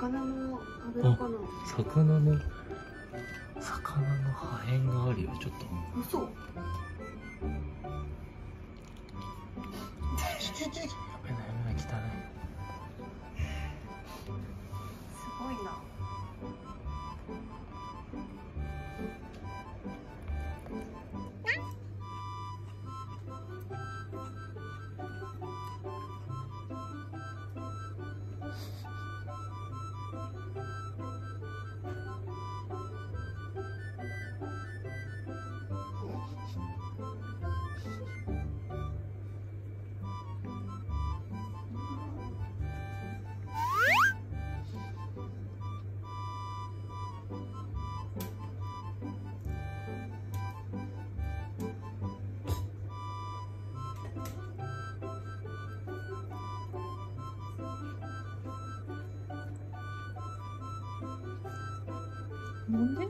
魚の油かな。魚の魚の破片があるよちょっと。嘘 뭔데?